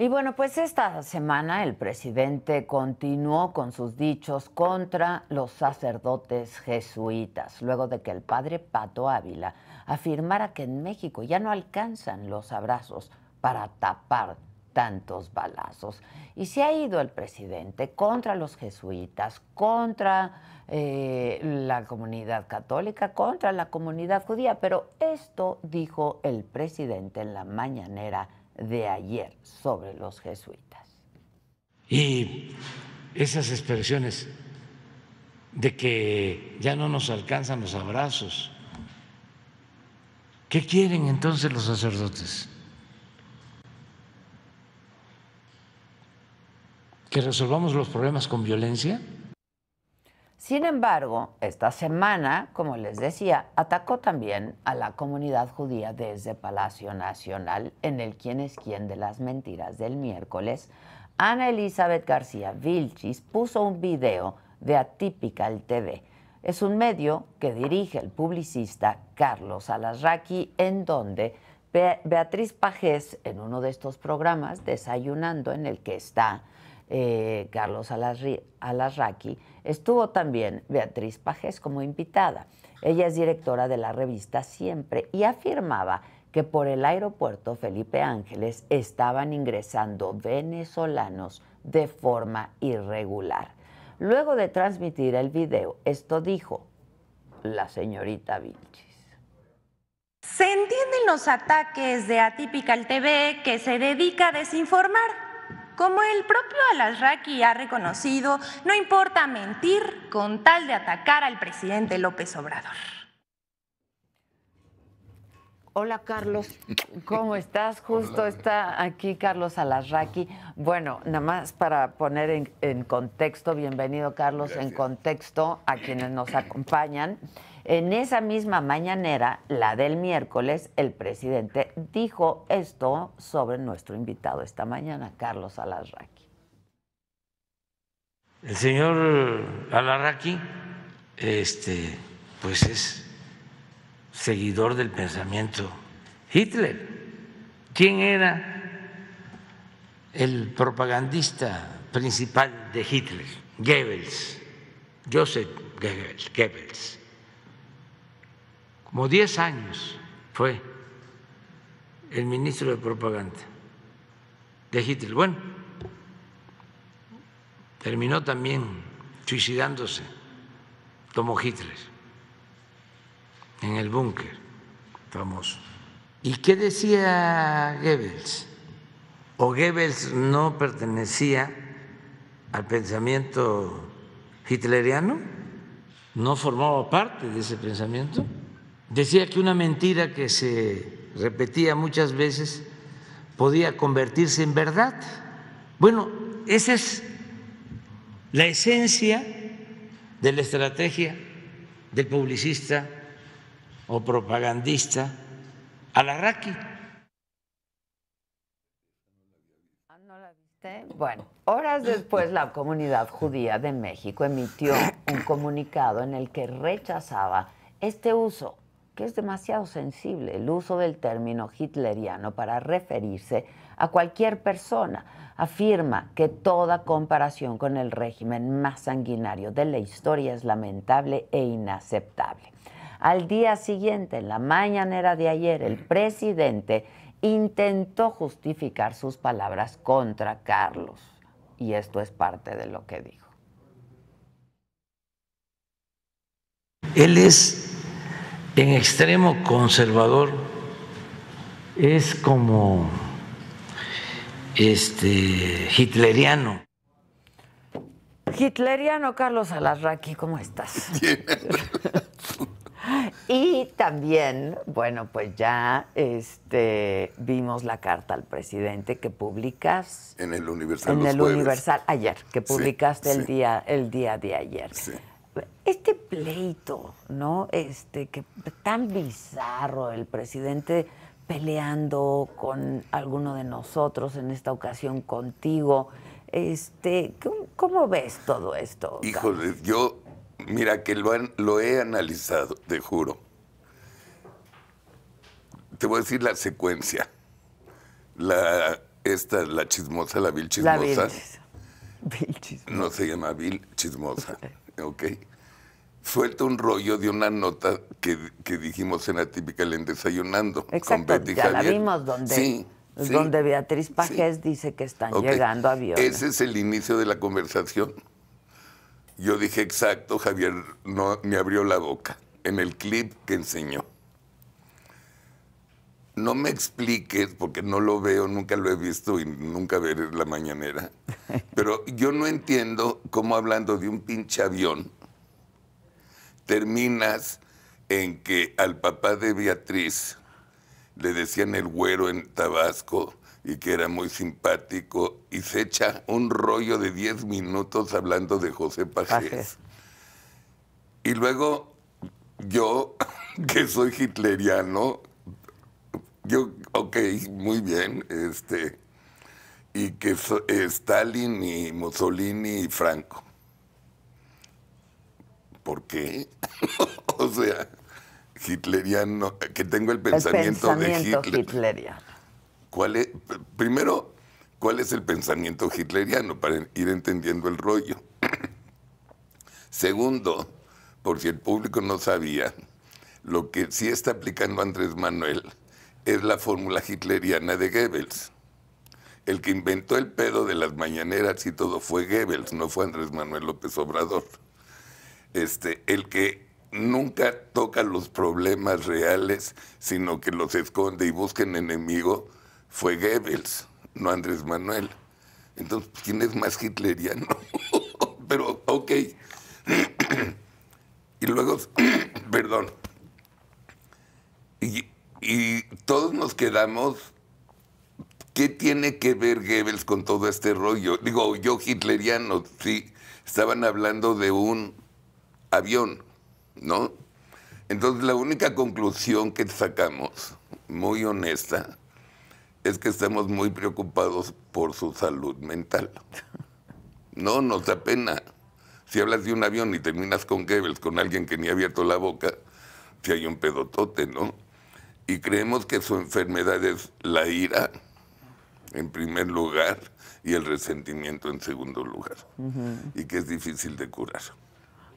Y bueno, pues esta semana el presidente continuó con sus dichos contra los sacerdotes jesuitas, luego de que el padre Pato Ávila afirmara que en México ya no alcanzan los abrazos para tapar tantos balazos. Y se ha ido el presidente contra los jesuitas, contra eh, la comunidad católica, contra la comunidad judía, pero esto dijo el presidente en la mañanera de ayer sobre los jesuitas. Y esas expresiones de que ya no nos alcanzan los abrazos, ¿qué quieren entonces los sacerdotes? ¿Que resolvamos los problemas con violencia? Sin embargo, esta semana, como les decía, atacó también a la comunidad judía desde Palacio Nacional en el quién es quién de las mentiras del miércoles. Ana Elizabeth García Vilchis puso un video de Atypical TV. Es un medio que dirige el publicista Carlos Alasraqui, en donde Beatriz Pajés, en uno de estos programas, desayunando en el que está eh, Carlos Alasraqui, estuvo también Beatriz Pajés como invitada. Ella es directora de la revista Siempre y afirmaba que por el aeropuerto Felipe Ángeles estaban ingresando venezolanos de forma irregular. Luego de transmitir el video, esto dijo la señorita Vilchis. Se entienden los ataques de Atypical TV que se dedica a desinformar como el propio Alasraqui ha reconocido, no importa mentir con tal de atacar al presidente López Obrador. Hola Carlos, ¿cómo estás? Justo está aquí Carlos Alasraqui. Bueno, nada más para poner en, contexto, bienvenido Carlos, en contexto a quienes nos acompañan. En esa misma mañanera, la del miércoles, el presidente dijo esto sobre nuestro invitado esta mañana, Carlos Alarraqui. El señor Alarraqui, este, pues es seguidor del pensamiento Hitler. ¿Quién era el propagandista principal de Hitler? Goebbels, Joseph Goebbels como 10 años fue el ministro de propaganda de Hitler. Bueno, terminó también suicidándose como Hitler en el búnker famoso. ¿Y qué decía Goebbels? ¿O Goebbels no pertenecía al pensamiento hitleriano? ¿No formaba parte de ese pensamiento? Decía que una mentira que se repetía muchas veces podía convertirse en verdad. Bueno, esa es la esencia de la estrategia del publicista o propagandista Alarraqui. Bueno, horas después la comunidad judía de México emitió un comunicado en el que rechazaba este uso es demasiado sensible el uso del término hitleriano para referirse a cualquier persona. Afirma que toda comparación con el régimen más sanguinario de la historia es lamentable e inaceptable. Al día siguiente, en la mañanera de ayer, el presidente intentó justificar sus palabras contra Carlos. Y esto es parte de lo que dijo. Él es en extremo conservador es como este hitleriano. Hitleriano Carlos Alarraqui, ¿cómo estás? y también, bueno, pues ya este, vimos la carta al presidente que publicas en el Universal. En el Universal ayer, que publicaste el día el día de ayer. Sí este pleito, ¿no? Este que tan bizarro el presidente peleando con alguno de nosotros, en esta ocasión contigo. Este, ¿cómo, ves todo esto? Híjole, yo, mira que lo, lo he analizado, te juro. Te voy a decir la secuencia. La esta, la chismosa, la vil La chismosa. vil chis- vil chismosa. No se llama vil chismosa. Ok. Suelta un rollo de una nota que, que dijimos en Atípica en Desayunando. con Exacto, Betty ya la vimos donde, Sí, sí. donde Beatriz Pajés Sí. dice que están Ok. llegando aviones. Ese es el inicio de la conversación. Yo dije exacto, Javier no me abrió la boca en el clip que enseñó. No me expliques, porque no lo veo, nunca lo he visto y nunca veré la mañanera. Pero yo no entiendo cómo hablando de un pinche avión terminas en que al papá de Beatriz le decían el güero en Tabasco y que era muy simpático y se echa un rollo de 10 minutos hablando de José Pajés. Pajés. Y luego yo, que soy hitleriano, yo, ok, muy bien, este, y que so- eh, Stalin y Mussolini y Franco. ¿Por qué? o sea, hitleriano, que tengo el pensamiento de Hitler. hitleriano. ¿Cuál es, primero, ¿cuál es el pensamiento hitleriano para ir entendiendo el rollo? Segundo, por si el público no sabía, lo que sí está aplicando Andrés Manuel es la fórmula hitleriana de Goebbels. El que inventó el pedo de las mañaneras y todo fue Goebbels, no fue Andrés Manuel López Obrador. Este, el que nunca toca los problemas reales, sino que los esconde y busca en enemigo, fue Goebbels, no Andrés Manuel. Entonces, ¿quién es más hitleriano? Pero, ok. y luego, perdón. Y, y todos nos quedamos ¿Qué tiene que ver Goebbels con todo este rollo? Digo, yo hitleriano, sí, estaban hablando de un avión, ¿no? Entonces la única conclusión que sacamos, muy honesta, es que estamos muy preocupados por su salud mental. No, nos da pena. Si hablas de un avión y terminas con Goebbels, con alguien que ni ha abierto la boca, si hay un pedotote, ¿no? Y creemos que su enfermedad es la ira, en primer lugar, y el resentimiento en segundo lugar. Y que es difícil de curar.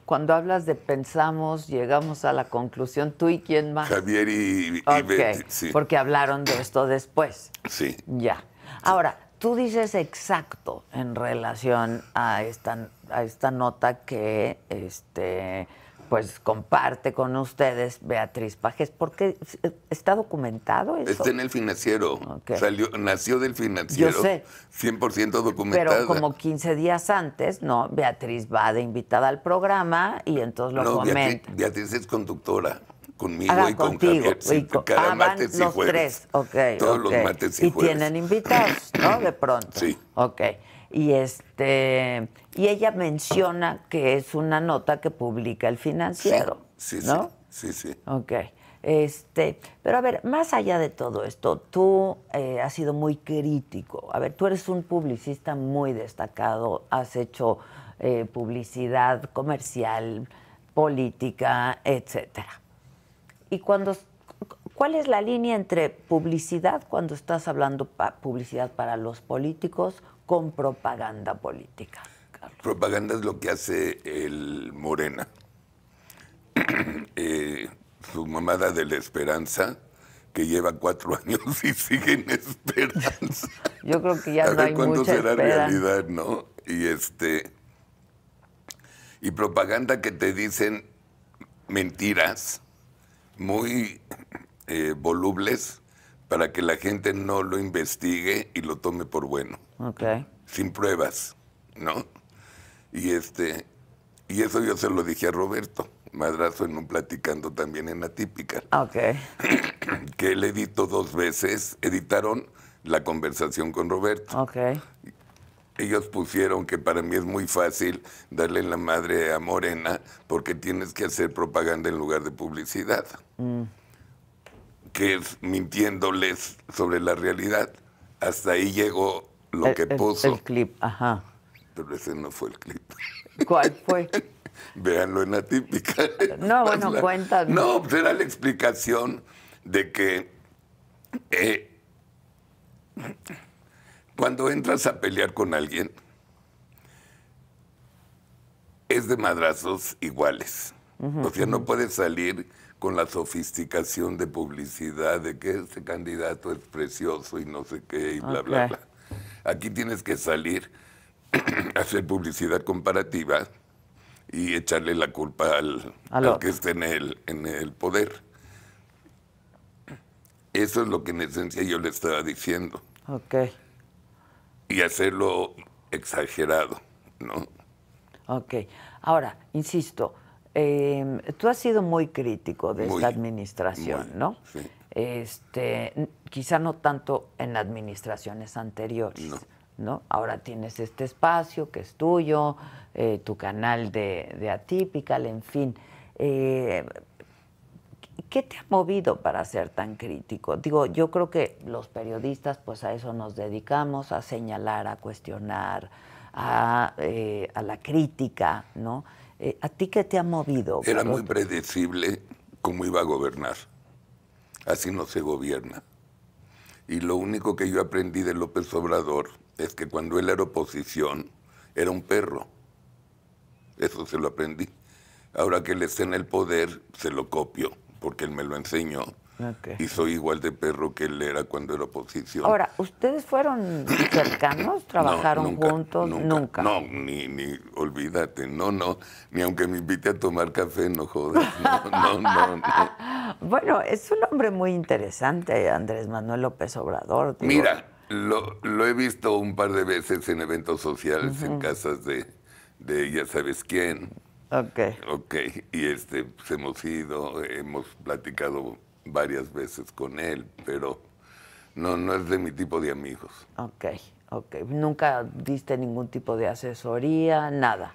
Cuando hablas de pensamos, llegamos a la conclusión, tú y quién más. Javier y, y Ok, Betty, sí. porque hablaron de esto después. Sí. Ya. Ahora, tú dices exacto en relación a esta, a esta nota que este pues comparte con ustedes Beatriz Pajes, porque está documentado eso. Está en el financiero. Salió, nació del financiero. Yo sé. 100% documentada. Pero como 15 días antes, ¿no? Beatriz va de invitada al programa y entonces lo no, comenta. Beatriz, Beatriz es conductora. Conmigo Ah, y con contigo. Javier. sí, y con- cada ah, martes y los jueves. tres, ok. Todos los martes y, Y jueves. tienen invitados, ¿no? De pronto. Sí. Ok. Y este y ella menciona que es una nota que publica el financiero. Sí, sí, ¿no? sí, sí, sí. Ok. Este, pero a ver, más allá de todo esto, tú eh, has sido muy crítico. A ver, tú eres un publicista muy destacado, has hecho eh, publicidad comercial, política, etcétera. Y cuando, ¿cuál es la línea entre publicidad cuando estás hablando pa- publicidad para los políticos con propaganda política? Carlos? Propaganda es lo que hace el Morena. Eh, su mamada de la esperanza, que lleva cuatro años y sigue en esperanza. Yo creo que ya A no ver hay cuándo mucha será esperanza. realidad, ¿no? Y este. Y propaganda que te dicen mentiras muy eh, volubles para que la gente no lo investigue y lo tome por bueno Ok. sin pruebas, ¿no? Y este, y eso yo se lo dije a Roberto Madrazo en un platicando también en Atípica, Ok. que él editó dos veces, editaron la conversación con Roberto. Ok. Ellos pusieron que para mí es muy fácil darle la madre a Morena porque tienes que hacer propaganda en lugar de publicidad. Que es mintiéndoles sobre la realidad. Hasta ahí llegó lo El- que puso. El, clip, ajá. Pero ese no fue el clip. ¿Cuál fue? Véanlo en Atípica. No, bueno, cuéntame. No, pues era la explicación de que eh, cuando entras a pelear con alguien, es de madrazos iguales. o sea, no puedes salir con la sofisticación de publicidad de que este candidato es precioso y no sé qué y bla, bla, bla. Aquí tienes que salir a hacer publicidad comparativa y echarle la culpa al, al que esté en el, en el poder. Eso es lo que en esencia yo le estaba diciendo. Ok. Y hacerlo exagerado, ¿no? Ok. Ahora, insisto, em, tú has sido muy crítico de esta administración, ¿no? Sí. Este, quizá no tanto en administraciones anteriores. No. ¿no? Ahora tienes este espacio que es tuyo, eh, tu canal de, de Atypical, en fin. Eh, ¿Qué te ha movido para ser tan crítico? Digo, yo creo que los periodistas, pues a eso nos dedicamos, a señalar, a cuestionar, a, eh, la crítica, ¿no? ¿A ti qué te ha movido? Era muy predecible cómo iba a gobernar. Así no se gobierna. Y lo único que yo aprendí de López Obrador es que cuando él era oposición, era un perro. Eso se lo aprendí. Ahora que él está en el poder, se lo copio porque él me lo enseñó. Y soy igual de perro que él era cuando era oposición. Ahora, ¿ustedes fueron cercanos? ¿Trabajaron juntos? Nunca, No, ni, ni, olvídate, no, no. Ni aunque me invite a tomar café, no jodas. No, no, no. bueno, es un hombre muy interesante, Andrés Manuel López Obrador. Mira, lo, lo, he visto un par de veces en eventos sociales, en casas de, de ya sabes quién. Ok. Ok, y este, pues hemos ido, hemos platicado varias veces con él, pero no, no es de mi tipo de amigos. Ok, ok. Nunca diste ningún tipo de asesoría, nada.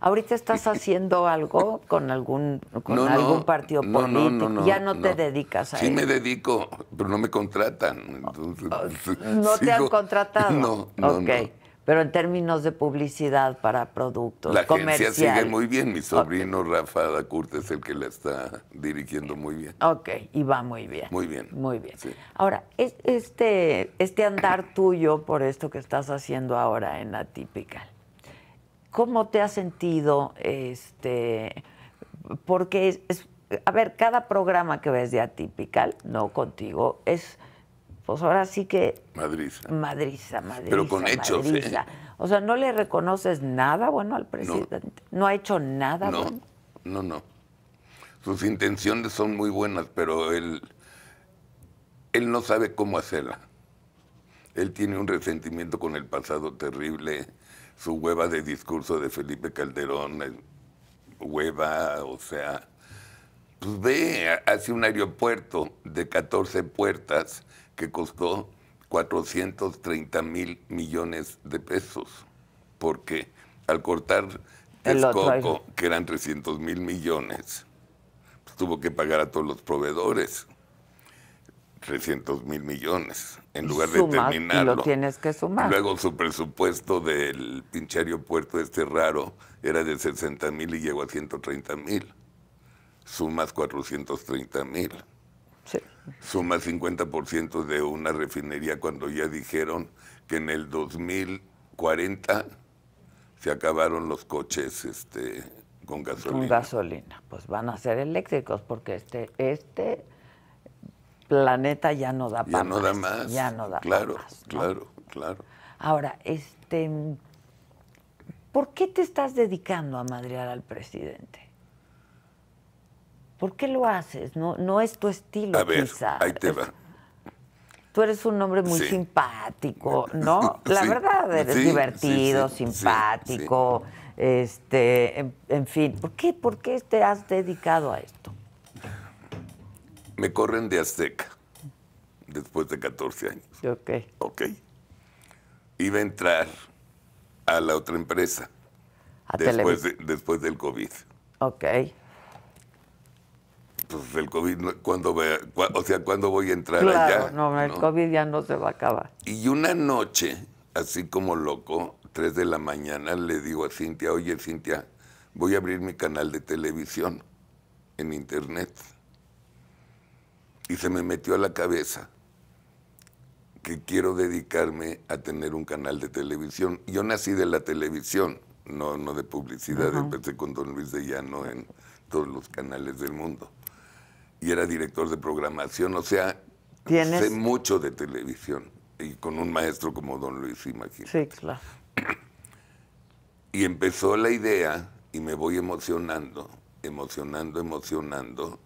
¿Ahorita estás haciendo algo con algún con algún partido político? ya no, te dedicas a eso. Sí me dedico, pero no me contratan. ¿No te han contratado? No, no, okay. Pero en términos de publicidad para productos La agencia sigue muy bien. Mi sobrino Rafa Dacurte es el que la está dirigiendo muy bien. Ok, y va muy bien. Muy bien. Muy bien. Ahora, este, este andar tuyo por esto que estás haciendo ahora en Atypical, ¿cómo te has sentido? Este, porque es, a ver, cada programa que ves de Atypical, no contigo, es pues ahora sí que... Madriza. Madriza, madriza. Pero con hechos, ¿eh? O sea, ¿no le reconoces nada bueno al presidente? ¿No, ha hecho nada no, bueno? No, no. Sus intenciones son muy buenas, pero él, él no sabe cómo hacerla. Él tiene un resentimiento con el pasado terrible. Su hueva de discurso de Felipe Calderón, eh, hueva, o sea, pues ve, hace un aeropuerto de 14 puertas que costó 430 mil millones de pesos, porque al cortar Texcoco, que eran 300 mil millones, pues tuvo que pagar a todos los proveedores 300 mil millones, en lugar de terminarlo. Y lo tienes que sumar. Luego su presupuesto del pinche aeropuerto este raro era de 60 mil y llegó a 130 mil. Sumas 430 mil. Suma 50% de una refinería cuando ya dijeron que en el 2040 se acabaron los coches este, con gasolina. Con gasolina. Pues van a ser eléctricos porque este, este planeta ya no da para Ya no da más. Ya no da claro, más. Claro, claro. Ahora, este, ¿por qué te estás dedicando a madrear al presidente? ¿Por qué lo haces? No, no es tu estilo, a ver, quizá. Ahí te va. Tú eres un hombre muy simpático, ¿no? La verdad, eres divertido, simpático, este, en, fin. ¿Por qué, ¿Por qué te has dedicado a esto? Me corren de Azteca después de 14 años. Ok. Ok. Iba a entrar a la otra empresa a después, después del COVID. Ok pues el COVID, cuando o sea, ¿cuándo voy a entrar claro, allá? No, el COVID ya no se va a acabar. Y una noche, así como loco, tres de la mañana, le digo a Cintia, oye Cintia, voy a abrir mi canal de televisión en internet. Y se me metió a la cabeza que quiero dedicarme a tener un canal de televisión. Yo nací de la televisión, no, no de publicidad, empecé con Don Luis de Llano en todos los canales del mundo. Y era director de programación, o sea, sé mucho de televisión. Y con un maestro como Don Luis, imagínate. Sí, claro. Y empezó la idea y me voy emocionando, emocionando, emocionando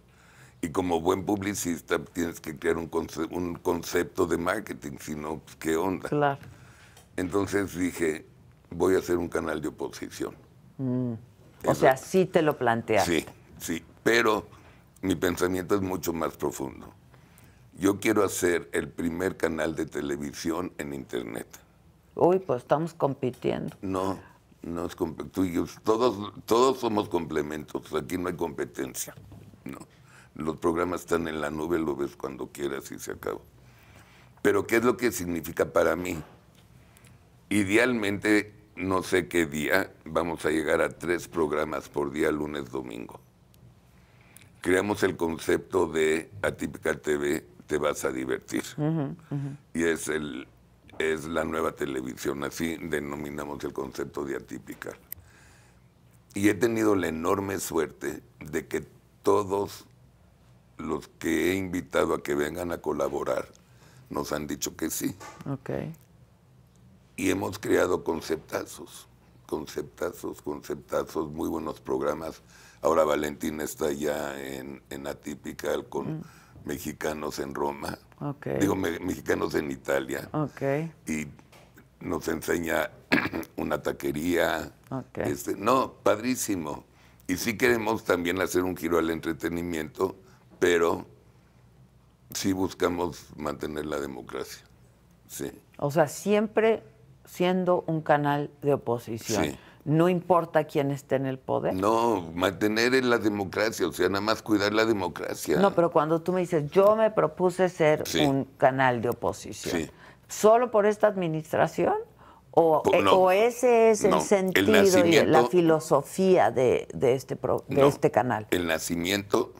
y como buen publicista tienes que crear un, un concepto de marketing, si no, pues, ¿qué onda? Claro. Entonces dije, voy a hacer un canal de oposición. Mm. O sea, sí te lo planteas. Sí, sí, pero mi pensamiento es mucho más profundo. Yo quiero hacer el primer canal de televisión en Internet. Uy, pues estamos compitiendo. No, no es tú todos, todos somos complementos, aquí no hay competencia. No. Los programas están en la nube, lo ves cuando quieras y se acabó. Pero ¿qué es lo que significa para mí? Idealmente, no sé qué día, vamos a llegar a tres programas por día, lunes, domingo. Creamos el concepto de Atípica TV, te vas a divertir. Y es, el, es la nueva televisión, así denominamos el concepto de Atípica. Y he tenido la enorme suerte de que todos los que he invitado a que vengan a colaborar nos han dicho que sí. Okay. Y hemos creado conceptazos, conceptazos, conceptazos, muy buenos programas. Ahora Valentín está ya en, en Atypical con mm. mexicanos en Roma. Okay. Digo, mexicanos en Italia. Okay. Y nos enseña una taquería. Este, no, padrísimo. Y sí queremos también hacer un giro al entretenimiento pero sí buscamos mantener la democracia. Sí. O sea, siempre siendo un canal de oposición. Sí. No importa quién esté en el poder. No, mantener la democracia, o sea, nada más cuidar la democracia. No, pero cuando tú me dices, yo me propuse ser un canal de oposición, ¿solo por esta administración? ¿O, eh, ese es el sentido y la filosofía de, este, de este canal? El nacimiento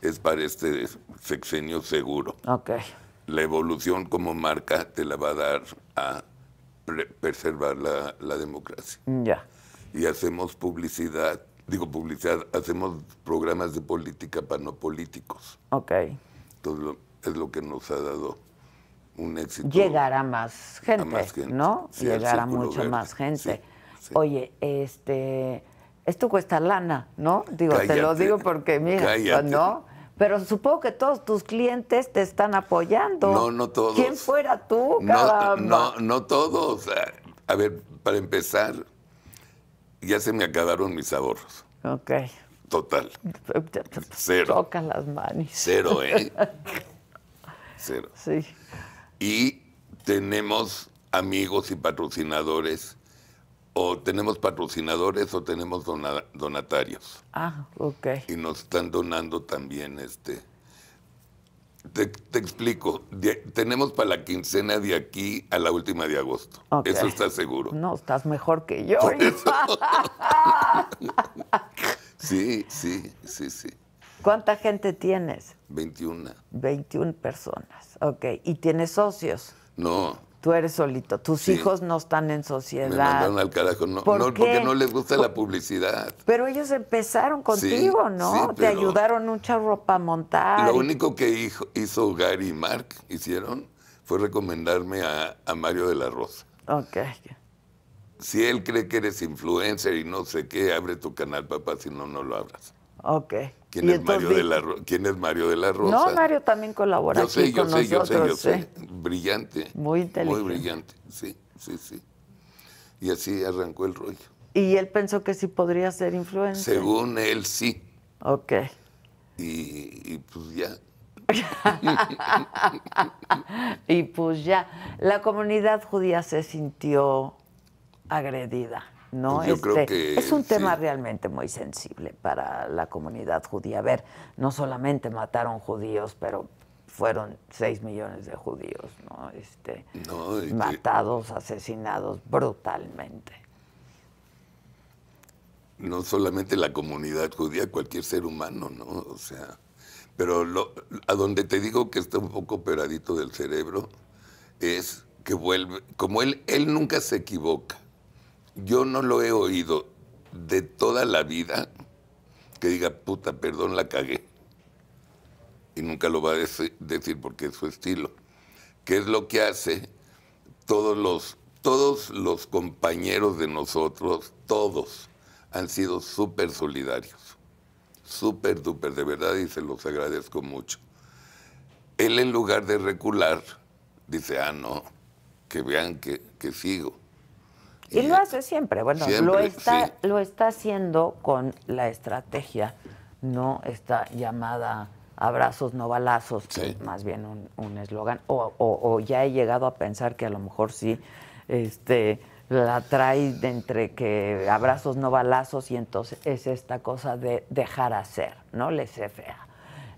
es para este sexenio seguro. La evolución como marca te la va a dar a preservar la, democracia. Ya. Y hacemos publicidad, digo publicidad, hacemos programas de política para no políticos. Ok. Entonces es lo que nos ha dado un éxito. Llegar a más gente, ¿no? Llegar a mucha más gente. Oye, este esto cuesta lana, ¿no? Digo, te lo digo porque, mira, ¿no? Pero supongo que todos tus clientes te están apoyando. No, no todos. ¿Quién fuera tú? No, no, no todos. A ver, para empezar, ya se me acabaron mis ahorros. Ok. Total. Cero. Toca las manos. Cero, ¿eh? Cero. Sí. Y tenemos amigos y patrocinadores o tenemos patrocinadores o tenemos donatarios. Ah, ok. Y nos están donando también este. Te, explico, tenemos para la quincena de aquí a la última de agosto. Eso está seguro. No, estás mejor que yo. sí, sí, sí, sí. ¿Cuánta gente tienes? 21. 21 personas, ok. ¿Y tienes socios? No, Tú eres solito. Tus hijos no están en sociedad. Me mandaron al carajo. No, porque no les gusta la publicidad. Pero ellos empezaron contigo, ¿no? Te ayudaron un charro para montar. Lo único que hizo, Gary y Mark, hicieron, fue recomendarme a, Mario de la Rosa. Ok. Si él cree que eres influencer y no sé qué, abre tu canal, papá, si no, no lo abras. Ok. ¿Quién, es Mario, de la, ¿Quién es Mario de la Rosa? No, Mario también colabora yo sé, yo sé, Yo sé, yo sé, Brillante. Muy inteligente. Muy brillante, sí, sí, sí. Y así arrancó el rollo. ¿Y él pensó que sí podría ser influencer? Según él, sí. Ok. Y, y pues ya. y pues ya. La comunidad judía se sintió agredida. ¿No? Yo creo este, que, es un tema realmente muy sensible para la comunidad judía. A ver, no solamente mataron judíos, pero fueron 6 millones de judíos, ¿no? Este, matados, asesinados brutalmente. No solamente la comunidad judía, cualquier ser humano, ¿no? O sea, pero a donde te digo que está un poco operadito del cerebro es que vuelve, como él, él nunca se equivoca. Yo no lo he oído de toda la vida que diga, puta, perdón, la cagué. Y nunca lo va a decir, porque es su estilo. ¿Qué es lo que hace? Todos los, todos los compañeros de nosotros, todos, han sido súper solidarios. Súper, duper, de verdad, y se los agradezco mucho. Él en lugar de recular, dice, ah, no, que vean que, que sigo. Y, lo hace siempre, bueno, lo, está, lo está haciendo con la estrategia, no esta llamada abrazos, no balazos, más bien un eslogan, o, o, ya he llegado a pensar que a lo mejor sí este, la trae de entre que abrazos, no balazos, y entonces es esta cosa de dejar hacer, ¿no? Les fea.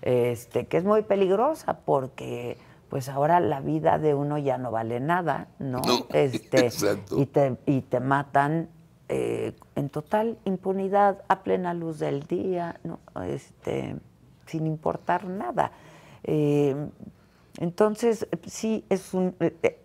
Este, que es muy peligrosa porque pues ahora la vida de uno ya no vale nada, ¿no? este, Y te, y te matan eh, en total impunidad, a plena luz del día, ¿no? Este, sin importar nada. Eh, entonces, sí, es un,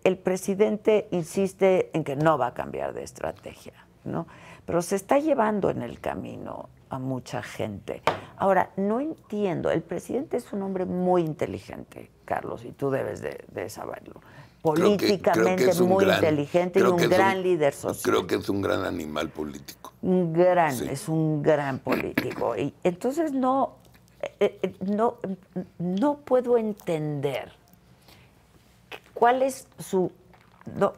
el presidente insiste en que no va a cambiar de estrategia, ¿no? Pero se está llevando en el camino a mucha gente. Ahora, no entiendo, el presidente es un hombre muy inteligente, Carlos, y tú debes de, saberlo. Políticamente muy inteligente y un gran líder social. Creo que es un gran animal político. Un gran, es un gran político. Y entonces no, eh, eh, no, no puedo entender cuál es su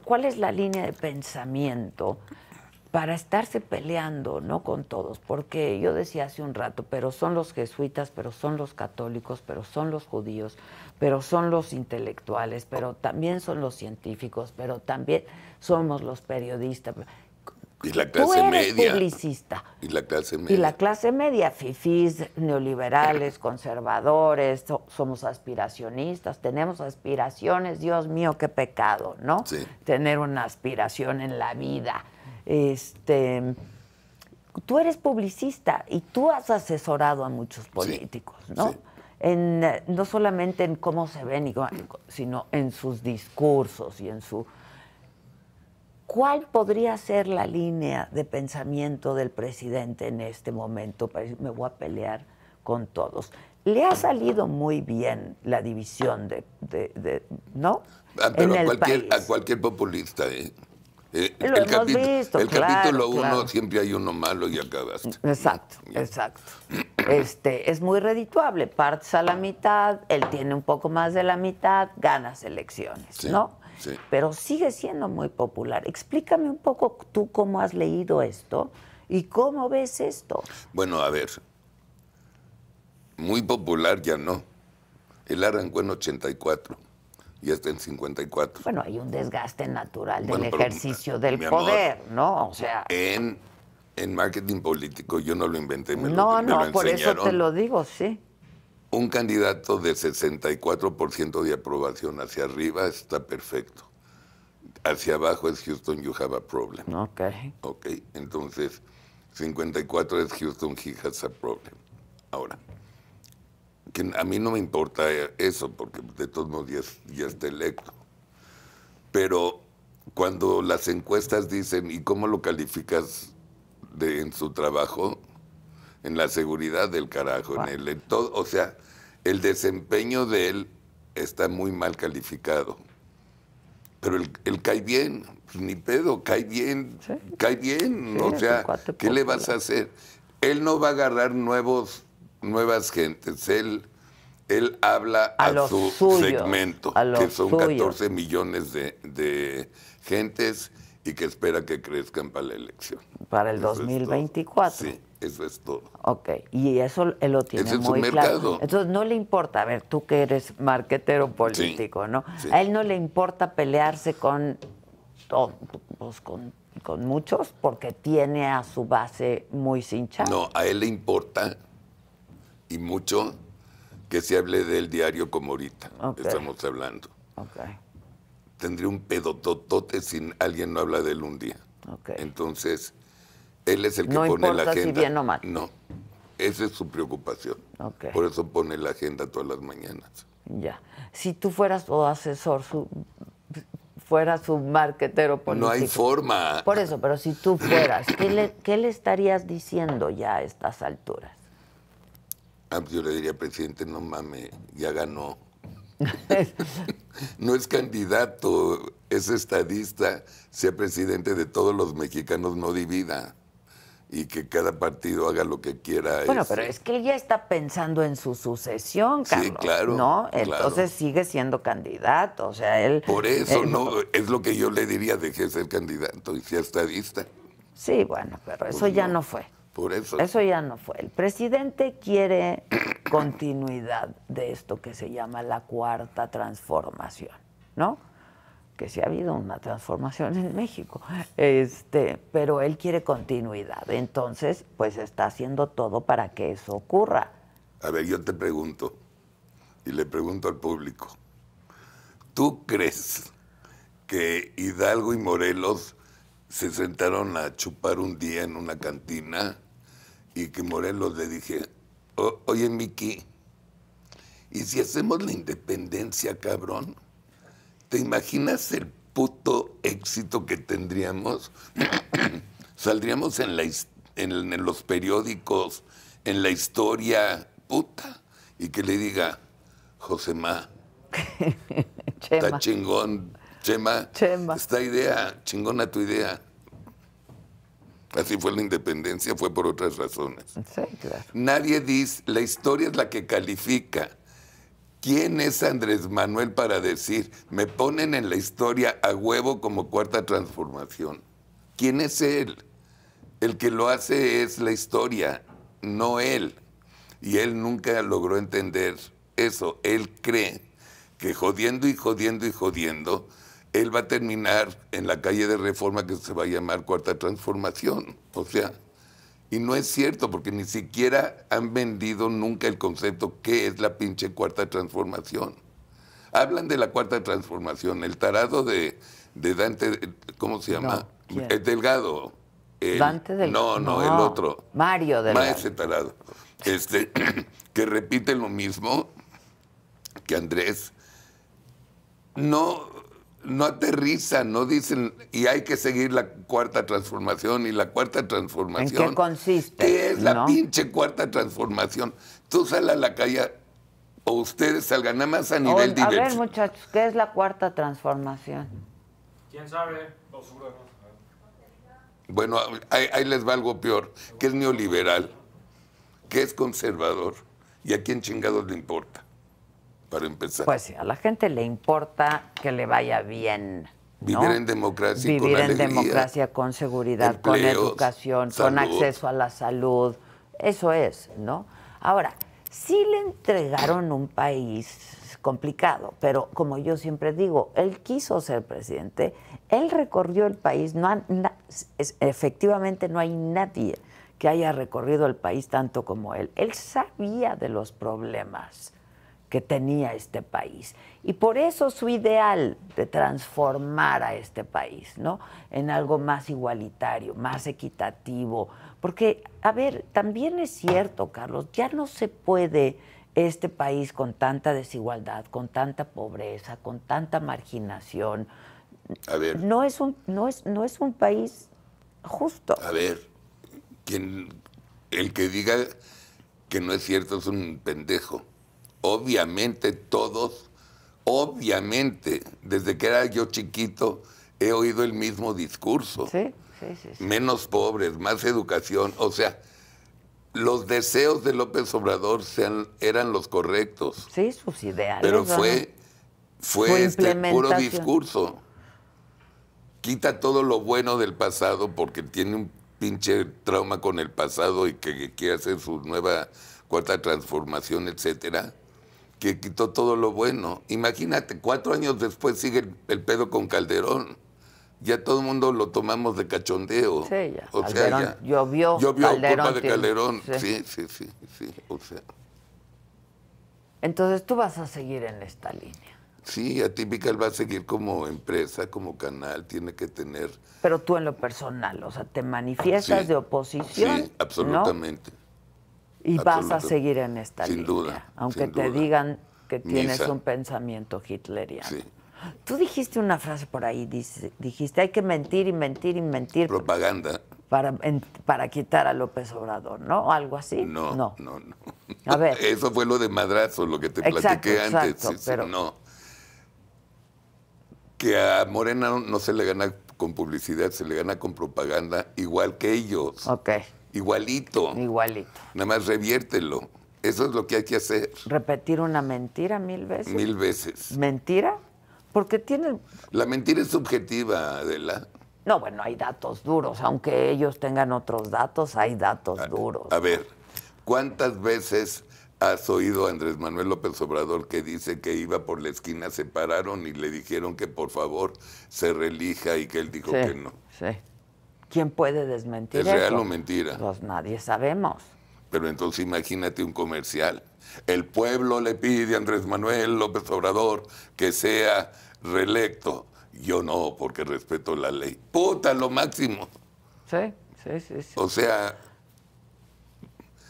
cuál es la línea de pensamiento para estarse peleando, ¿no? Con todos, porque yo decía hace un rato, pero son los jesuitas, pero son los católicos, pero son los judíos, pero son los intelectuales, pero también son los científicos, pero también somos los periodistas. Y la clase Tú eres media. publicista. Y la clase media. Y la clase media, fifís, neoliberales, conservadores, somos aspiracionistas, tenemos aspiraciones, Dios mío, qué pecado, ¿no? Sí. Tener una aspiración en la vida. Este, tú eres publicista y tú has asesorado a muchos políticos, ¿no? En, no solamente en cómo se ven, sino en sus discursos y en su... ¿Cuál podría ser la línea de pensamiento del presidente en este momento? Me voy a pelear con todos. Le ha salido muy bien la división de, ¿no? Ah, pero a, cualquier, a cualquier populista, ¿eh? Eh, el, capítulo 1 siempre hay uno malo y acabaste. Exacto, exacto. Este, es muy redituable, partes a la mitad, él tiene un poco más de la mitad, ganas elecciones, ¿no? Sí. Pero sigue siendo muy popular. Explícame un poco tú cómo has leído esto y cómo ves esto. Bueno, a ver, muy popular ya no. Él arrancó en 84 y está en 54. Bueno, hay un desgaste natural del ejercicio del poder, ¿no? O sea. En, en marketing político yo no lo inventé, me no, lo, me no, por eso te lo digo, sí. Un candidato de 64% de aprobación hacia arriba está perfecto. Hacia abajo es Houston, you have a problem. Ok. Ok, entonces 54 es Houston, he has a problem. Ahora, que a mí no me importa eso, porque de todos modos ya, está electo. Pero cuando las encuestas dicen, ¿y cómo lo calificas de, en su trabajo? En la seguridad del carajo, en el todo, o sea, el desempeño de él está muy mal calificado. Pero el, cae bien, pues ni pedo, cae bien, cae bien. o sea, ¿qué le vas a hacer? Él no va a agarrar nuevos nuevas gentes. Él, él habla a, su segmento, que son 14 millones de, gentes y que espera que crezcan para la elección. Para el 2024. sí, eso es todo. Ok, y eso él lo tiene muy claro. Entonces no le importa, a ver, tú que eres marquetero político, ¿no? A él no le importa pelearse con, pues, con, con muchos porque tiene a su base muy cinchada. No, a él le importa y mucho que se hable del diario como ahorita estamos hablando. Tendría un pedototote si alguien no habla de él un día. Entonces, él es el que pone la agenda. Si bien o mal. No, esa es su preocupación. Por eso pone la agenda todas las mañanas. Ya. Si tú fueras tu asesor, su, fuera su marquetero político. No hay forma. Por eso, pero si tú fueras, ¿qué le, qué le estarías diciendo ya a estas alturas? Ah, pues yo le diría, presidente, no mames, ya ganó. no es candidato, es estadista, sea presidente de todos los mexicanos, no divida. Y que cada partido haga lo que quiera. Bueno, pero es que él ya está pensando en su sucesión, Carlos. Sí, claro, ¿No? claro. Entonces sigue siendo candidato. O sea, él. Por eso, él- no, es lo que yo le diría, deje de ser candidato y sea estadista. Sí, bueno, pero eso Pues ya no. no fue. Por eso. Eso ya no fue. El presidente quiere continuidad de esto que se llama la cuarta transformación, ¿no? Que sí ha habido una transformación en México, este, pero él quiere continuidad. Entonces, pues está haciendo todo para que eso ocurra. A ver, yo te pregunto, y le pregunto al público, ¿tú crees que Hidalgo y Morelos se sentaron a chupar un día en una cantina y que Morelos le dije, "O- oye Miki, ¿y si hacemos la independencia, cabrón? ¿Te imaginas el puto éxito que tendríamos? Saldríamos en, la, en, en los periódicos, en la historia, puta, y que le diga, Josemá, está chingón, Chema, Chema. esta idea, chingona tu idea. Así fue la independencia, fue por otras razones. Sí, claro. Nadie dice, la historia es la que califica. ¿Quién es Andrés Manuel para decir, me ponen en la historia a huevo como cuarta transformación? ¿Quién es él? El que lo hace es la historia, no él. Y él nunca logró entender eso. Él cree que jodiendo y jodiendo y jodiendo, él va a terminar en la calle de reforma que se va a llamar cuarta transformación. O sea, y no es cierto, porque ni siquiera han vendido nunca el concepto qué es la pinche cuarta transformación. Hablan de la cuarta transformación, el tarado de, de Dante, ¿cómo se llama? El Delgado. El- Dante del- No, no, no, el otro. Mario Delgado. Ma, ese tarado. Este, que repite lo mismo que Andrés. No, no aterrizan, no dicen, y hay que seguir la cuarta transformación y la cuarta transformación. ¿En qué consiste, ¿Qué es la no? pinche cuarta transformación? Tú sal a la calle o ustedes salgan nada más a nivel O- a ver, muchachos, ¿qué es la cuarta transformación? ¿Quién sabe? Bueno, ahí, ahí les va algo peor, que es neoliberal, que es conservador, y a quién chingados le importa, para empezar. Pues sí, a la gente le importa que le vaya bien. ¿no? Vivir en democracia y con Vivir en alegría. democracia, con seguridad, con educación, con acceso a la salud. Eso es, ¿no? Ahora, sí le entregaron un país complicado, pero como yo siempre digo, él quiso ser presidente, él recorrió el país, no ha- na- es- efectivamente no hay nadie que haya recorrido el país tanto como él. Él sabía de los problemas que tenía este país. Y por eso su ideal de transformar a este país, ¿no? En algo más igualitario, más equitativo. Porque, a ver, también es cierto, Carlos, ya no se puede este país con tanta desigualdad, con tanta pobreza, con tanta marginación. A ver, No es un, no es, no es un país justo. a ver, quien, el que diga que no es cierto es un pendejo. Obviamente todos, obviamente, desde que era yo chiquito, he oído el mismo discurso. Sí, sí, sí. sí. menos pobres, más educación. O sea, los deseos de López Obrador sean, eran los correctos, Sí, sus ideales. pero fue, fue este puro discurso. Quita todo lo bueno del pasado porque tiene un pinche trauma con el pasado y que quiere hacer su nueva cuarta transformación, etcétera, que quitó todo lo bueno. Imagínate, cuatro años después sigue el, el pedo con Calderón. Ya todo el mundo lo tomamos de cachondeo. Sí, ya. O sea, ya. llovió, Llovió Calderón culpa de Calderón. sí. Sí, sí, sí, sí. O sea, Entonces tú vas a seguir en esta línea. sí, Atypical va a seguir como empresa, como canal, tiene que tener. Pero tú en lo personal, o sea, te manifiestas Sí, de oposición. Sí, ¿no? Y vas a seguir en esta sin línea. duda, Aunque sin te duda. digan que tienes Misa. un pensamiento hitleriano. Sí. Tú dijiste una frase por ahí, dice- dijiste, hay que mentir y mentir y mentir Propaganda. para, en- para quitar a López Obrador, ¿no? ¿O algo así. No, no, no. A ver. Eso fue lo de madrazo, lo que te Exacto, platiqué antes. exacto, sí, sí, pero- no. Que a Morena no, no se le gana con publicidad, se le gana con propaganda, igual que ellos. Ok, Igualito. igualito. Nada más reviértelo. Eso es lo que hay que hacer. Repetir una mentira mil veces. Mil veces. ¿Mentira? Porque tienen... La mentira es subjetiva, Adela. No, bueno, hay datos duros. Aunque ellos tengan otros datos, hay datos duros. A ver, ¿cuántas veces has oído a Andrés Manuel López Obrador que dice que iba por la esquina, se pararon y le dijeron que por favor se relija y que él dijo sí, que no? sí. ¿Quién puede desmentir ¿Es eso? real o mentira? Pues nadie sabemos. Pero entonces imagínate un comercial. El pueblo le pide a Andrés Manuel López Obrador que sea reelecto. Yo no, porque respeto la ley. Puta, lo máximo. Sí, sí, sí. sí. O sea,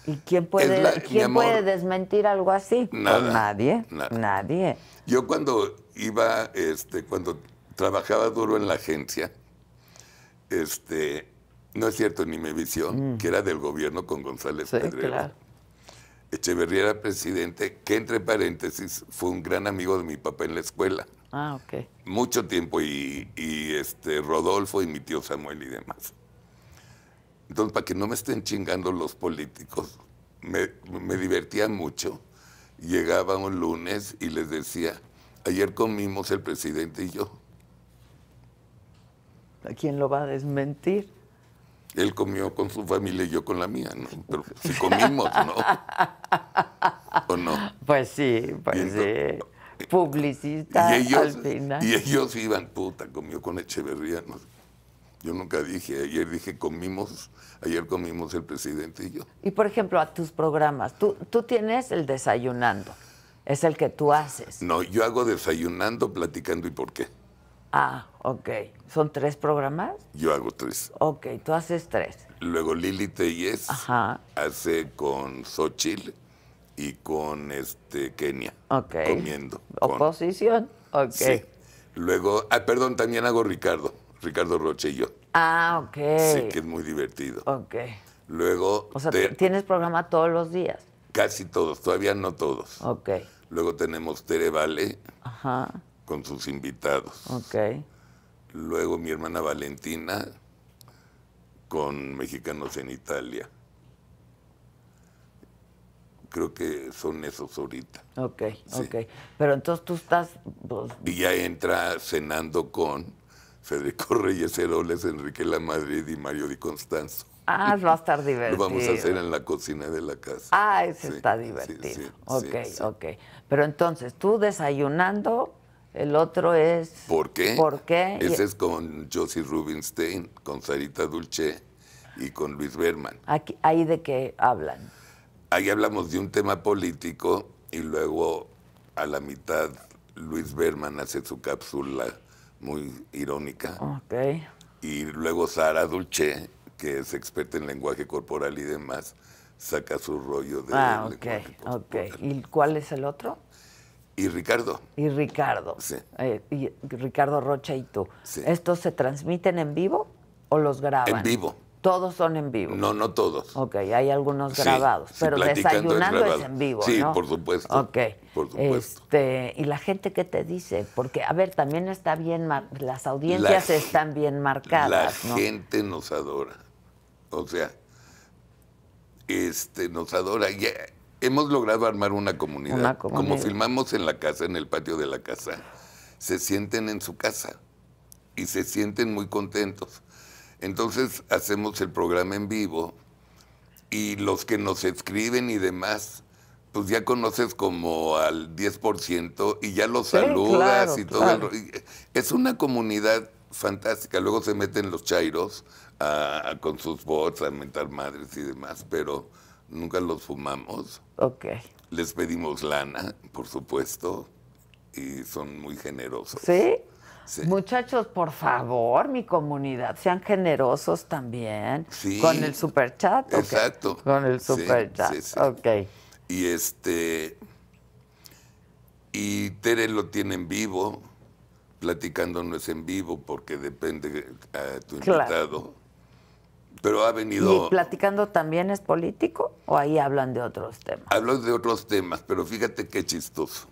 ¿Y quién puede, Es la- ¿quién amor, puede desmentir algo así? Pues nada, nadie. nada. Nadie. yo cuando iba, este, cuando trabajaba duro en la agencia, este, no es cierto, ni me visión, que era del gobierno con González Mm. Sí, Pedrero. claro. Echeverría era presidente, que entre paréntesis fue un gran amigo de mi papá en la escuela. Ah, ok. mucho tiempo y, y, este Rodolfo y mi tío Samuel y demás. Entonces, para que no me estén chingando los políticos, me, me divertía mucho. Llegaba un lunes y les decía, ayer comimos el presidente y yo. ¿A quién lo va a desmentir? Él comió con su familia y yo con la mía, ¿no? Pero si comimos, ¿no? ¿O no? Pues sí, pues Y sí. Publicista Y ellos, al final. y ellos iban, puta, comió con Echeverría. ¿no? Yo nunca dije, ayer dije comimos, ayer comimos el presidente y yo. Y por ejemplo, a tus programas, tú, tú tienes el desayunando, es el que tú haces. No, yo hago desayunando, platicando y por qué. Ah, ok. ¿Son tres programas? Yo hago tres. Ok, tú haces tres. Luego Lili Telles Ajá. hace con Xochitl y con este Kenia. Ok. Comiendo. con- Oposición. Ok. Sí. Luego, ah, perdón, también hago Ricardo, Ricardo Roche y yo. Ah, ok. Sí, que es muy divertido. Ok. Luego, O sea, te- tienes programa todos los días. casi todos, todavía no todos. Ok. Luego tenemos Tere Vale Ajá. Con sus invitados. Ok. Luego mi hermana Valentina con Mexicanos en Italia. Creo que son esos ahorita. Ok, Sí. ok. Pero entonces tú estás, pues, Y ya entra cenando con Federico Reyes Heroles, Enrique La Madrid y Mario Di Constanzo. ah, va a estar Lo divertido. vamos a hacer en la cocina de la casa. Ah, ese Sí, está divertido. sí, ok, ok. Pero entonces, tú desayunando, el otro es... ¿Por qué? ¿Por qué? Ese es con Josie Rubinstein, con Sarita Dulce y con Luis Berman. Aquí, ¿Ahí de qué hablan? Ahí hablamos de un tema político y luego a la mitad Luis Berman hace su cápsula muy irónica Ok. y luego Sara Dulce, que es experta en lenguaje corporal y demás, saca su rollo de Ah, ok, ok. ¿Y cuál es el otro? Y Ricardo, Y Ricardo. Sí. Eh, y Ricardo Rocha y tú. Sí. ¿Estos se transmiten en vivo o los graban? en vivo. Todos son en vivo. No, no todos. Ok, hay algunos grabados, sí, pero es desayunando es, en vivo, Sí, ¿no? por supuesto, Ok. por supuesto. Este, y la gente qué te dice, porque a ver, también está bien, las audiencias La- están bien La marcadas, ¿no? gente nos adora. O sea, este, nos adora. Hemos logrado armar una comunidad. Una Como filmamos en la casa, en el patio de la casa, se sienten en su casa y se sienten muy contentos. Entonces hacemos el programa en vivo y los que nos escriben y demás, pues ya conoces como al 10% y ya los Sí, saludas claro, y todo. el claro. ro- y Es una comunidad fantástica. Luego se meten los chairos a- a- con sus bots a mentar madres y demás, pero nunca los fumamos. Ok. Les pedimos lana, por supuesto, y son muy generosos. ¿Sí? Sí. Muchachos, por favor, mi comunidad, sean generosos también. Sí. Con el superchat. ¿o qué? Exacto. Con el superchat. sí, sí. Ok. Y este. Y Tere lo tiene en vivo. platicando no es en vivo porque depende a tu Claro. invitado. Pero ha venido. ¿Y platicando también es político o ahí hablan de otros temas? Hablo de otros temas, pero fíjate qué chistoso.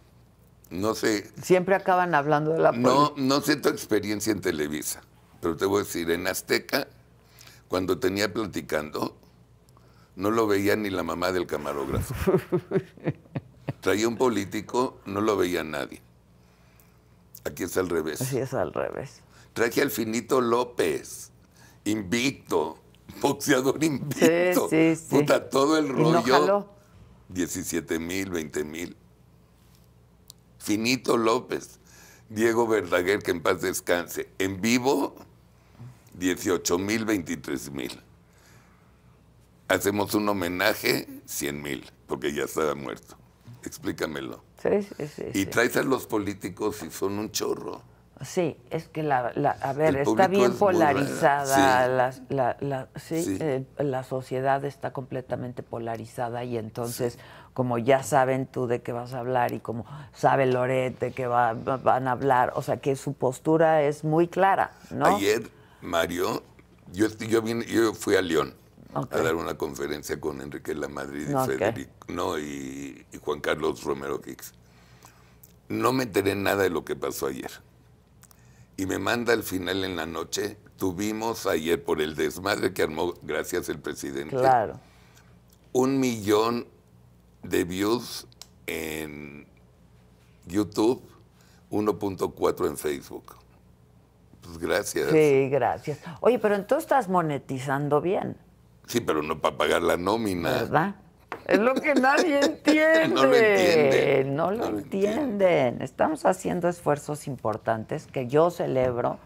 No sé, Siempre acaban hablando de la no, política. no sé tu experiencia en Televisa, pero te voy a decir, en Azteca, cuando tenía platicando, no lo veía ni la mamá del camarógrafo. Traía un político, no lo veía nadie. Aquí es al revés. Así es al revés. Traje al finito López, invicto, boxeador invicto. sí, sí. Puta, todo el ¿Y no rollo. jaló? 17 mil, 20 mil. Finito López, Diego Verdaguer, que en paz descanse. En vivo, 18 mil, 23 mil. Hacemos un homenaje, 100 mil, porque ya estaba muerto. Explícamelo. Sí, sí, sí. Y sí. traes a los políticos y son un chorro. Sí, es que la, la- a ver, El está bien es polarizada, raro. la, la- sí, Sí. eh, la sociedad está completamente polarizada y entonces, como ya saben tú de qué vas a hablar y como sabe Loret de qué va- va- van a hablar, o sea que su postura es muy clara, ¿no? Ayer, Mario, yo, yo, vine- yo fui a León a dar una conferencia con Enrique Lamadrid y Ok. Federico, no, y, y Juan Carlos Romero Hicks. No me enteré nada de lo que pasó ayer. Y me manda al final en la noche, tuvimos ayer por el desmadre que armó, gracias el presidente, Claro. un millón de views en YouTube, 1.4 en Facebook. Pues gracias. Sí, gracias. Oye, pero entonces estás monetizando bien, Sí, pero no para pagar la nómina. ¿verdad? Es lo que nadie entiende. No lo entienden. No lo No lo entienden. Estamos haciendo esfuerzos importantes que yo celebro,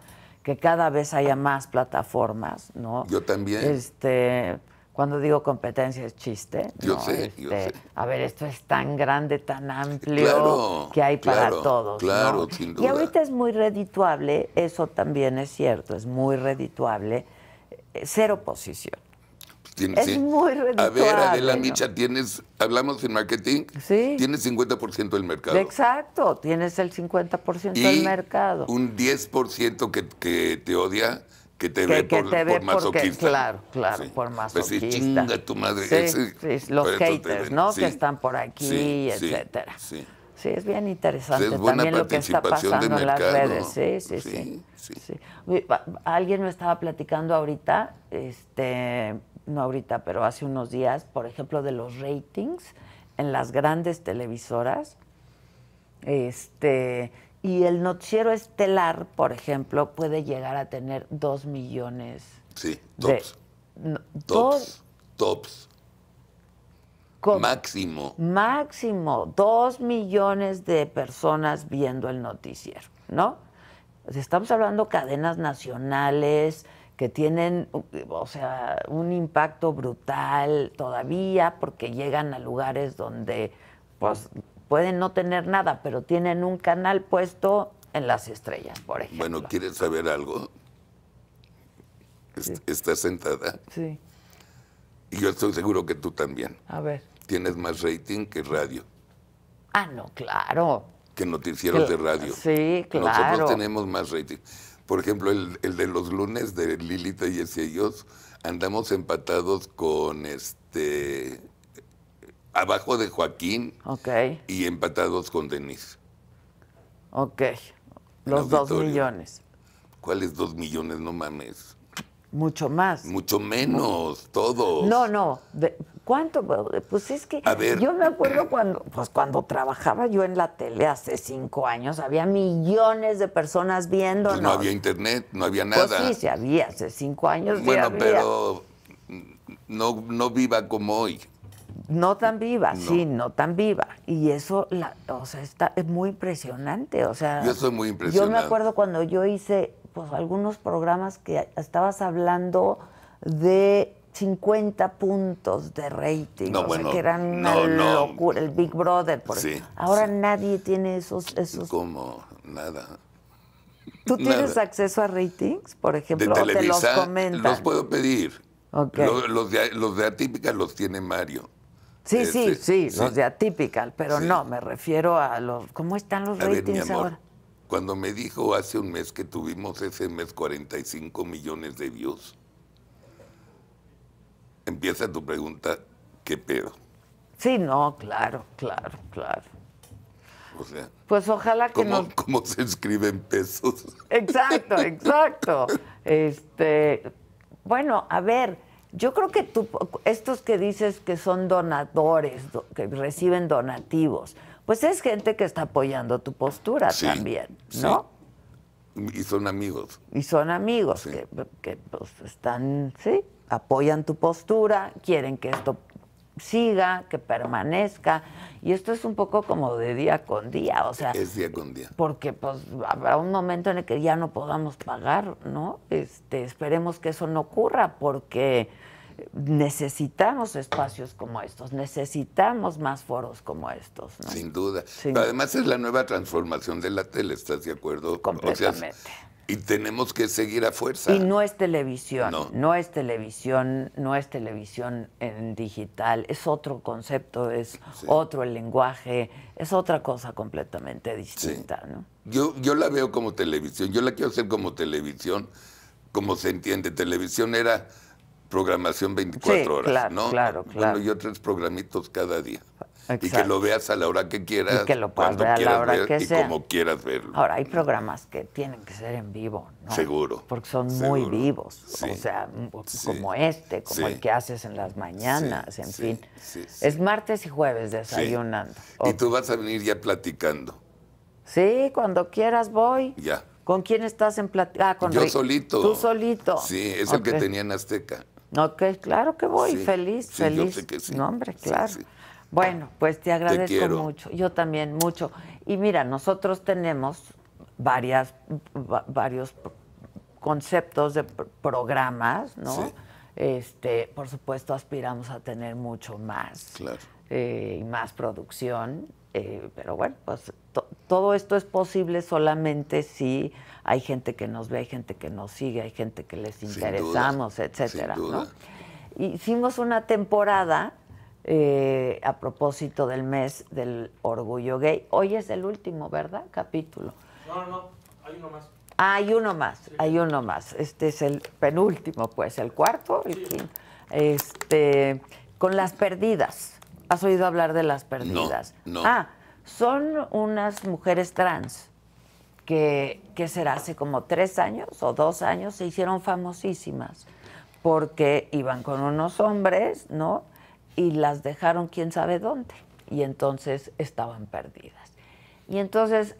que cada vez haya más plataformas, ¿no? Yo también. Este, cuando digo competencia es chiste. Yo ¿no? sé, yo Este, sé. A ver, esto es tan grande, tan amplio Claro, que hay para claro, todos. ¿no? claro, sin Y duda. ahorita es muy redituable, eso también es cierto, es muy redituable. eh, Ser oposición. Tienes- Es muy A ver, redituable, Adela ¿no? Micha, tienes, hablamos en marketing, Sí. tienes 50% del mercado. Exacto, tienes el 50% y del mercado. un 10% que, que te odia, que te que, ve que por, te ve por porque, claro, claro, Sí. por Pues masoquista. sí, chinga tu madre. Sí, ese- los haters. ¿no? Que están por aquí, etcétera. sí. Sí, es bien interesante Es también lo que está pasando en las redes. Sí, sí, sí. Sí, Alguien me estaba platicando ahorita, este, no ahorita, pero hace unos días, por ejemplo, de los ratings en las grandes televisoras. Este, y el noticiero estelar, por ejemplo, puede llegar a tener dos millones Sí, de. tops. no, Tops. dos- Tops. con- Máximo. máximo dos millones de personas viendo el noticiero, ¿no? Estamos hablando cadenas nacionales que tienen, o sea, un impacto brutal todavía porque llegan a lugares donde, pues, pueden no tener nada, pero tienen un canal puesto en las estrellas, por ejemplo. Bueno, ¿quieres saber algo? Est- Estás sentada Sí, y yo estoy seguro que tú también. a ver. Tienes más rating que radio, Ah, no, claro. que noticieros de radio. sí, claro. Nosotros tenemos más rating. Por ejemplo, el, el de los lunes de Lilita y ellos, andamos empatados con este abajo de Joaquín Ok, y empatados con Denise. ok. Los dos millones. ¿Cuáles dos millones? No mames. Mucho más. Mucho menos, todos. No, no. de- ¿Cuánto? Pues es que A ver. yo me acuerdo cuando, pues cuando trabajaba yo en la tele hace cinco años, había millones de personas viéndonos. Pues no había internet, no había Pues nada. sí, sí había, hace cinco años bueno, había. pero no, no viva como hoy. No tan viva, No. sí, no tan viva. Y eso, la, o sea, está es muy impresionante. O sea, Yo estoy muy Yo me acuerdo cuando yo hice pues algunos programas que estabas hablando de 50 puntos de rating, No, o bueno, sea, que eran una no, no. locura, el Big Brother, por Sí. Ahora sí. nadie tiene esos esos Como nada. ¿Tú tienes acceso a ratings, por De ejemplo, te los comentan? los puedo pedir. Ok. Lo- Los, de, los de Atípica los tiene Mario. Sí, sí, Este, sí, sí. los de Atypical, pero no, me refiero a los ¿cómo están los A ver, mi ratings amor. ahora? Cuando me dijo hace un mes que tuvimos ese mes 45 millones de views, empieza tu pregunta, ¿qué pedo? Sí, no, claro, claro, claro. O sea, Pues ojalá que ¿cómo, nos... cómo se escriben pesos? Exacto, exacto. Este, bueno, a ver, yo creo que tú, estos que dices que son donadores, do- que reciben donativos, pues es gente que está apoyando tu postura Sí, también, sí. ¿no? Y son amigos. Y son amigos Sí. que, que, pues, están, sí, apoyan tu postura, quieren que esto siga, que permanezca. Y esto es un poco como de día con día, o sea, Es día con día. porque pues habrá un momento en el que ya no podamos pagar, ¿no? Este, esperemos que eso no ocurra porque necesitamos espacios como estos, necesitamos más foros como estos, ¿no? Sin duda. Pero además es la nueva transformación de la tele, ¿estás de acuerdo? O sea, Completamente. y tenemos que seguir a fuerza. Y no es televisión, No. no. es televisión, no es televisión en digital, es otro concepto, es Sí. otro el lenguaje, es otra cosa completamente distinta, ¿no? Yo, yo la veo como televisión, yo la quiero hacer como televisión, como se entiende. Televisión era programación 24 Sí, horas, claro, ¿no? claro, claro. Bueno, yo tres programitos cada día. Y que lo veas a la hora que quieras, Y que lo puedas cuando ver a la quieras hora ver que y sea. como quieras verlo. Ahora, hay programas que tienen que ser en vivo, ¿no? Seguro, Porque son muy vivos. Sí, O sea, sí, como este, como sí. el que haces en las mañanas, en fin. Es martes y jueves desayunando. Y tú vas a venir ya platicando, Sí, cuando quieras voy. ya. ¿Con quién estás en plática? Ah, con Yo Rick. solito. Tú solito. Sí, es el que tenía en Azteca. Ok, claro que voy, Sí, feliz, sí, yo feliz. sé que sí. No, hombre, claro. Bueno, pues te agradezco mucho. Yo también mucho. Y mira, nosotros tenemos varias, va- varios conceptos de pr- programas, ¿no? Sí. Este, por supuesto, aspiramos a tener mucho más Claro. eh, y más producción. eh, pero bueno, pues to- todo esto es posible solamente si hay gente que nos ve, hay gente que nos sigue, hay gente que les Sin interesamos, duda, etcétera. sin ¿no? Hicimos una temporada eh, a propósito del mes del orgullo gay. Hoy es el último, ¿verdad? Capítulo. No, no, no. Hay uno más. Ah, hay uno más, hay uno más. Este es el penúltimo, pues, el cuarto, el quinto. Este, con las perdidas. ¿Has oído hablar de las perdidas? no. Ah, son unas mujeres trans que, que será hace como tres años o dos años, se hicieron famosísimas porque iban con unos hombres, ¿no? Y las dejaron quién sabe dónde. Y entonces estaban perdidas. Y entonces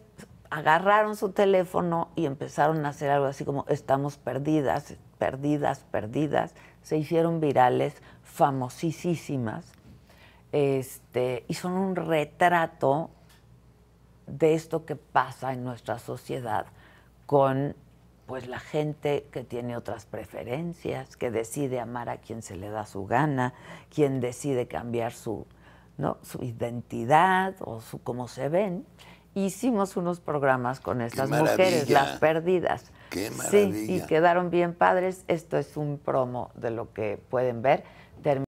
agarraron su teléfono y empezaron a hacer algo así como estamos perdidas, perdidas, perdidas. Se hicieron virales, famosísimas. Este, y son un retrato de esto que pasa en nuestra sociedad con pues la gente que tiene otras preferencias, que decide amar a quien se le da su gana, quien decide cambiar su, ¿no? su identidad o su cómo se ven. Hicimos unos programas con estas mujeres, maravilla! las perdidas. ¡Qué Sí, y maravilla! quedaron bien padres. Esto es un promo de lo que pueden ver.